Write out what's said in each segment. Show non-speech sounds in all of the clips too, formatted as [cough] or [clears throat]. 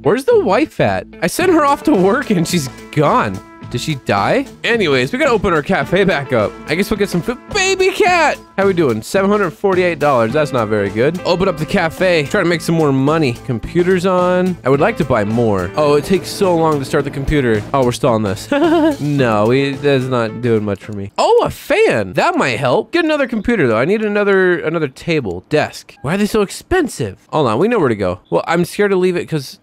Where's the wife at? I sent her off to work and she's gone. Did she die? Anyways, we gotta open our cafe back up. I guess we'll get some food. Baby cat! How are we doing? $748. That's not very good. Open up the cafe. Try to make some more money. Computers on. I would like to buy more. Oh, it takes so long to start the computer. Oh, we're still on this. [laughs] no, we, that's not doing much for me. Oh, a fan. That might help. Get another computer though. I need another another table, desk. Why are they so expensive? Hold on, we know where to go. Well, I'm scared to leave it because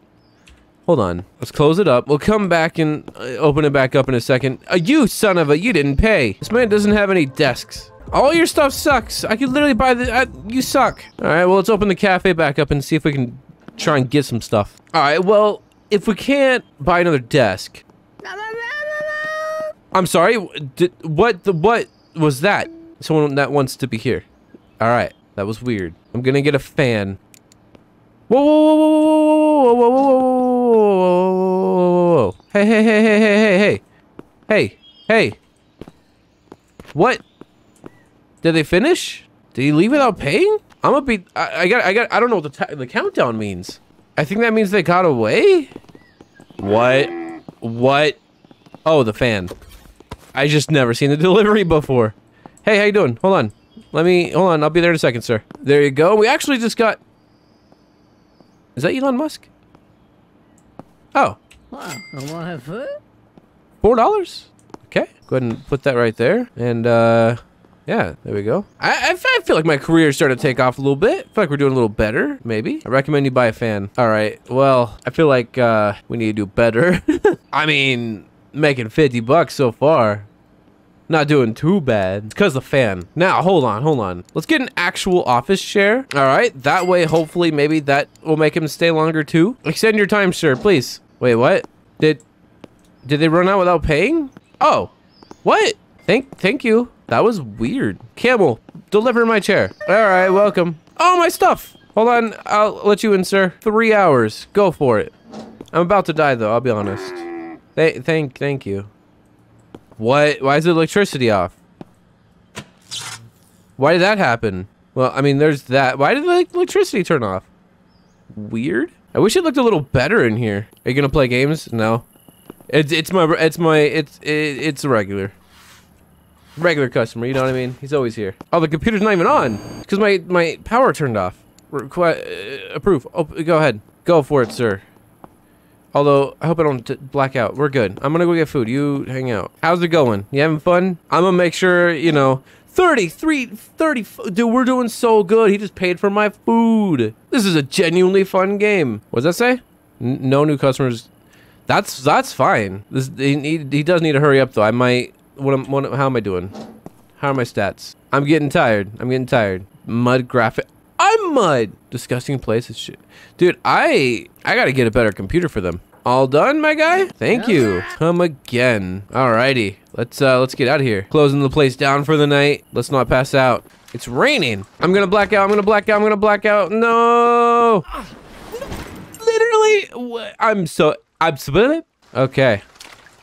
Hold on. Let's close it up. We'll come back and uh, open it back up in a second. Uh, you son of a, you didn't pay. This man doesn't have any desks. All your stuff sucks. I could literally buy the, uh, you suck. All right, well, let's open the cafe back up and see if we can try and get some stuff. All right, well, if we can't buy another desk. I'm sorry, did, what, the, what was that? Someone that wants to be here. All right, that was weird. I'm gonna get a fan. Whoa, whoa, whoa, whoa, whoa, whoa, whoa, whoa, whoa, whoa, Hey, hey, hey, hey, hey, hey, hey. Hey, hey. What? Did they finish? Did he leave without paying? I'm gonna be, I, I got, I got, I don't know what the, the countdown means. I think that means they got away? What? What? Oh, the fan. I just never seen the delivery before. Hey, how you doing? Hold on. Let me, hold on, I'll be there in a second, sir. There you go. We actually just got... Is that Elon Musk? Oh. Wow, I want to have food? Four dollars? Okay. Go ahead and put that right there. And, uh... Yeah, there we go. I, I, I feel like my career is starting to take off a little bit. I feel like we're doing a little better, maybe. I recommend you buy a fan. All right, well, I feel like uh, we need to do better. [laughs] I mean, making 50 bucks so far. Not doing too bad. It's because the fan. Now, hold on, hold on. Let's get an actual office chair. All right, that way, hopefully, maybe that will make him stay longer too. Extend your time, sir, please. Wait, what? Did, did they run out without paying? Oh, what? Thank, thank you. That was weird. Camel, deliver my chair. All right, welcome. Oh, my stuff. Hold on, I'll let you in, sir. Three hours. Go for it. I'm about to die, though. I'll be honest. Th thank, thank you. What? Why is the electricity off? Why did that happen? Well, I mean, there's that. Why did the electricity turn off? Weird. I wish it looked a little better in here. Are you gonna play games? No. It's it's my it's my it's it, it's a regular regular customer. You know what I mean? He's always here. Oh, the computer's not even on because my my power turned off. Requ uh, approve. Oh, go ahead. Go for it, sir. Although, I hope I don't black out. We're good. I'm gonna go get food. You hang out. How's it going? You having fun? I'm gonna make sure, you know, 33, 30, dude, we're doing so good. He just paid for my food. This is a genuinely fun game. What does that say? N no new customers. That's, that's fine. This, he, he, he, does need to hurry up though. I might, what am, what, how am I doing? How are my stats? I'm getting tired. I'm getting tired. Mud graphic. I'm mud. Disgusting places. Shit. Dude, I I gotta get a better computer for them. All done, my guy? Thank you. Come again. Alrighty. Let's uh let's get out of here. Closing the place down for the night. Let's not pass out. It's raining. I'm gonna black out. I'm gonna black out. I'm gonna black out. No. Literally, I'm so I'm so Okay.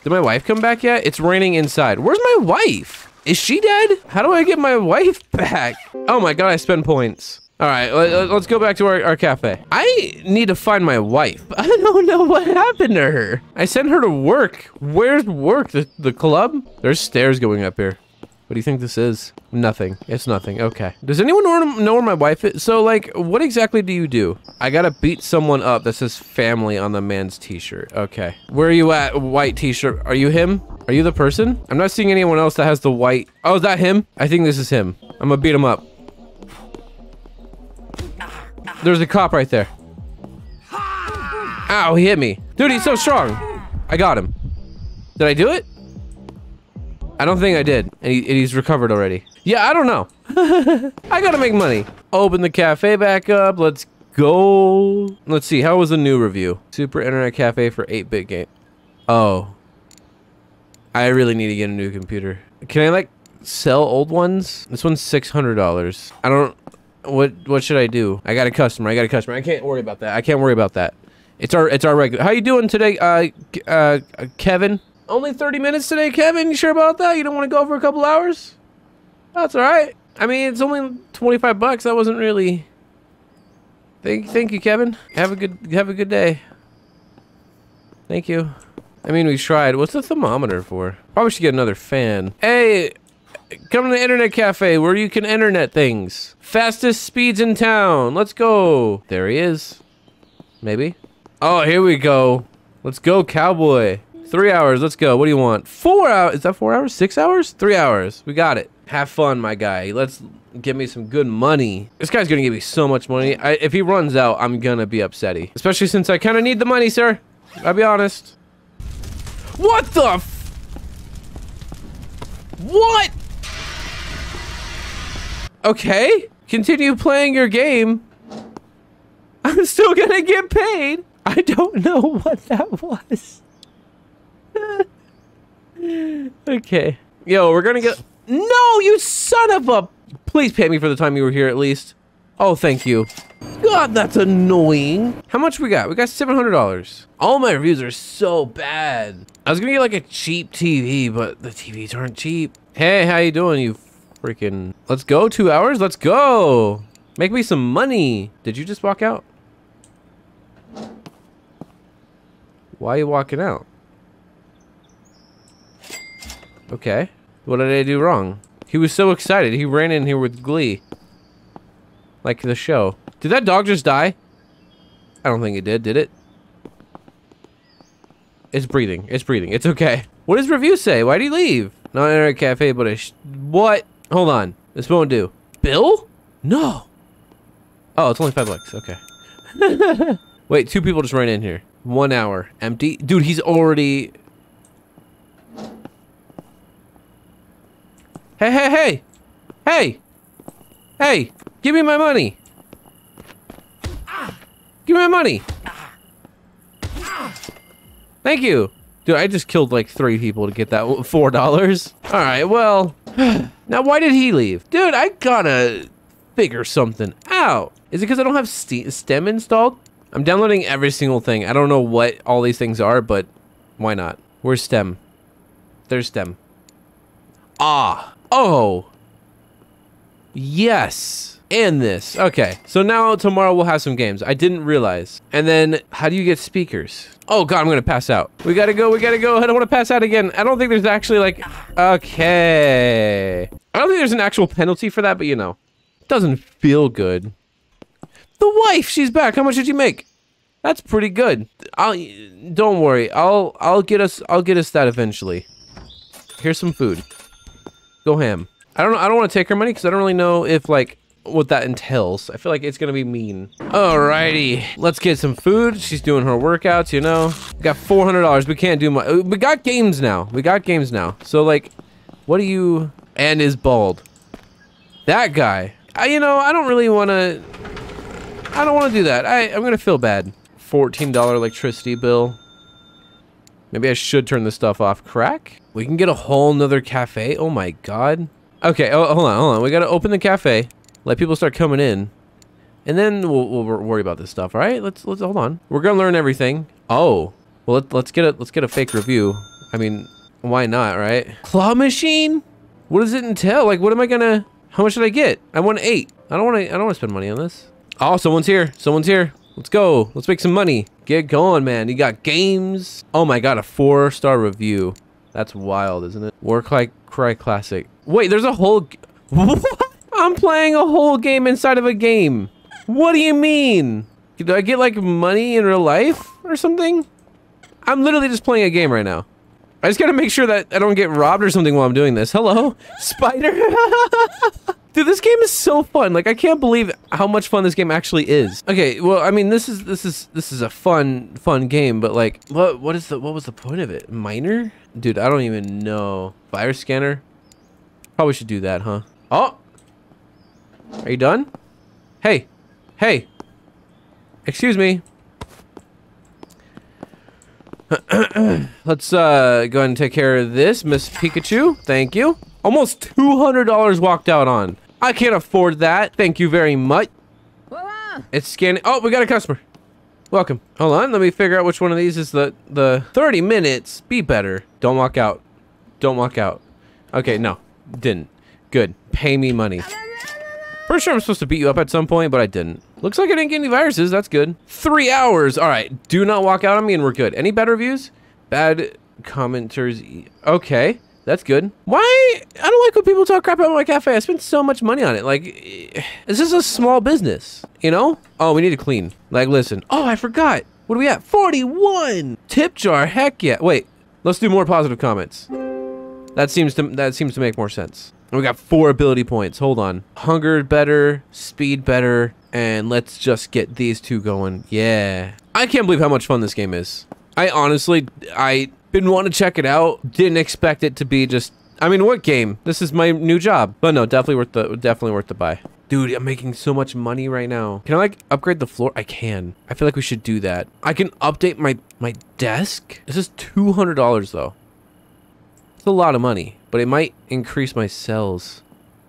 Did my wife come back yet? It's raining inside. Where's my wife? Is she dead? How do I get my wife [laughs] back? Oh my god, I spend points. All right, let's go back to our, our cafe. I need to find my wife. [laughs] I don't know what happened to her. I sent her to work. Where's work? The, the club? There's stairs going up here. What do you think this is? Nothing. It's nothing. Okay. Does anyone know where my wife is? So, like, what exactly do you do? I gotta beat someone up that says family on the man's t-shirt. Okay. Where are you at, white t-shirt? Are you him? Are you the person? I'm not seeing anyone else that has the white. Oh, is that him? I think this is him. I'm gonna beat him up. There's a cop right there. Ow, he hit me. Dude, he's so strong. I got him. Did I do it? I don't think I did. And, he, and he's recovered already. Yeah, I don't know. [laughs] I gotta make money. Open the cafe back up. Let's go. Let's see. How was the new review? Super Internet Cafe for 8-bit game. Oh. I really need to get a new computer. Can I, like, sell old ones? This one's $600. I don't... What what should I do? I got a customer. I got a customer. I can't worry about that. I can't worry about that. It's our it's our regular. How you doing today, uh, uh, Kevin? Only 30 minutes today, Kevin. You sure about that? You don't want to go for a couple hours? That's all right. I mean, it's only 25 bucks. That wasn't really. Thank thank you, Kevin. Have a good have a good day. Thank you. I mean, we tried. What's the thermometer for? Probably should get another fan. Hey, come to the internet cafe where you can internet things. Fastest speeds in town. Let's go. There he is. Maybe. Oh, here we go. Let's go, cowboy. Three hours. Let's go. What do you want? Four hours. Is that four hours? Six hours? Three hours. We got it. Have fun, my guy. Let's give me some good money. This guy's gonna give me so much money. I, if he runs out, I'm gonna be upsetty. Especially since I kind of need the money, sir. I'll be honest. What the What? Okay. Continue playing your game. I'm still gonna get paid. I don't know [laughs] what that was. [laughs] okay. Yo, we're gonna get- No, you son of a- Please pay me for the time you were here at least. Oh, thank you. God, that's annoying. How much we got? We got $700. All my reviews are so bad. I was gonna get like a cheap TV, but the TVs aren't cheap. Hey, how you doing, you freaking... Let's go, two hours? Let's go. Make me some money. Did you just walk out? Why are you walking out? Okay. What did I do wrong? He was so excited. He ran in here with glee. Like the show. Did that dog just die? I don't think it did, did it? It's breathing. It's breathing. It's okay. What does review say? Why'd he leave? Not in internet cafe, but a What? Hold on. This won't do. Bill? No. Oh, it's only five bucks. Okay. [laughs] Wait, two people just ran in here. One hour. Empty? Dude, he's already... Hey, hey, hey! Hey! Hey! Give me my money! Give me my money! Thank you! Dude, I just killed like three people to get that [laughs] four dollars. Alright, well... [sighs] now, why did he leave? Dude, I gotta figure something out. Is it because I don't have Ste STEM installed? I'm downloading every single thing. I don't know what all these things are, but why not? Where's STEM? There's STEM. Ah. Oh. Yes. And this. Okay. So now tomorrow we'll have some games. I didn't realize. And then how do you get speakers? Oh god, I'm to pass out. We got to go. We got to go. I don't want to pass out again. I don't think there's actually like Okay. I don't think there's an actual penalty for that, but you know. It doesn't feel good. The wife, she's back. How much did you make? That's pretty good. I'll don't worry. I'll I'll get us I'll get us that eventually. Here's some food. Go ham. I don't. I don't want to take her money because I don't really know if like what that entails. I feel like it's gonna be mean. Alrighty, let's get some food. She's doing her workouts, you know. We got four hundred dollars. We can't do much. We got games now. We got games now. So like, what do you? And is bald. That guy. I, you know, I don't really want to. I don't want to do that. I I'm gonna feel bad. Fourteen dollar electricity bill. Maybe I should turn this stuff off. Crack? We can get a whole nother cafe? Oh my god. Okay, oh, hold on, hold on. We gotta open the cafe, let people start coming in, and then we'll, we'll worry about this stuff, all right? Let's, let's, hold on. We're gonna learn everything. Oh, well, let, let's get a, let's get a fake review. I mean, why not, right? Claw machine? What does it entail? Like, what am I gonna, how much should I get? I want eight. I don't wanna, I don't wanna spend money on this. Oh, someone's here. Someone's here. Let's go. Let's make some money. Get going, man. You got games. Oh my god, a four star review. That's wild, isn't it? Work like Cry Classic. Wait, there's a whole. [laughs] What? I'm playing a whole game inside of a game. What do you mean? Do I get like money in real life or something? I'm literally just playing a game right now. I just gotta make sure that I don't get robbed or something while I'm doing this. Hello, spider. [laughs] Dude, this game is so fun. Like, I can't believe how much fun this game actually is. Okay, well, I mean, this is this is this is a fun fun game, but like, what what is the what was the point of it? Minor? Dude, I don't even know. Virus scanner? Probably should do that, huh? Oh, are you done? Hey, hey. Excuse me. [clears throat] Let's uh, go ahead and take care of this, Miss Pikachu. Thank you. Almost $200 walked out on. I can't afford that. Thank you very much. Voila! It's scanning. Oh, we got a customer. Welcome. Hold on. Let me figure out which one of these is the, the 30 minutes. Be better. Don't walk out. Don't walk out. Okay, no. Didn't. Good. Pay me money. Pretty sure I'm supposed to beat you up at some point, but I didn't. Looks like I didn't get any viruses. That's good. Three hours. All right. Do not walk out on me and we're good. Any bad reviews? Bad commenters. Okay. That's good. Why? I don't like when people talk crap about my cafe. I spent so much money on it. Like, this is a small business, you know? Oh, we need to clean. Like, listen. Oh, I forgot. What are we at? 41. Tip jar. Heck yeah. Wait. Let's do more positive comments. That seems to that seems to make more sense. We got four ability points. Hold on. Hunger better, speed better, and let's just get these two going. Yeah. I can't believe how much fun this game is. I honestly, I been wanting to check it out. Didn't expect it to be just. I mean, what game? This is my new job. But no, definitely worth the definitely worth the buy. Dude, I'm making so much money right now. Can I like upgrade the floor? I can. I feel like we should do that. I can update my my desk. This is two hundred dollars though. It's a lot of money, but it might increase my cells.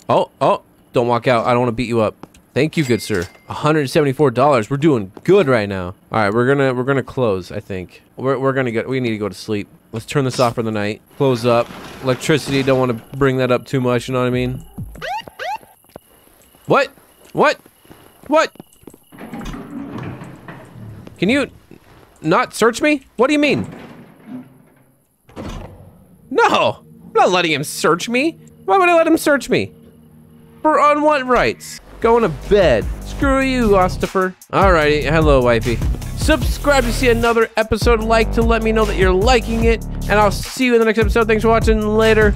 Oh, oh! Don't walk out. I don't want to beat you up. Thank you, good sir. $174. We're doing good right now. All right, we're gonna we're gonna close. I think we're we're gonna go. We need to go to sleep. Let's turn this off for the night. Close up. Electricity. Don't want to bring that up too much. You know what I mean? What? What? What? Can you not search me? What do you mean? No, not letting him search me. Why would I let him search me? For on what rights? Going to bed. Screw you, Ostifer. Alrighty, hello, wifey. Subscribe to see another episode. Like to let me know that you're liking it. And I'll see you in the next episode. Thanks for watching. Later.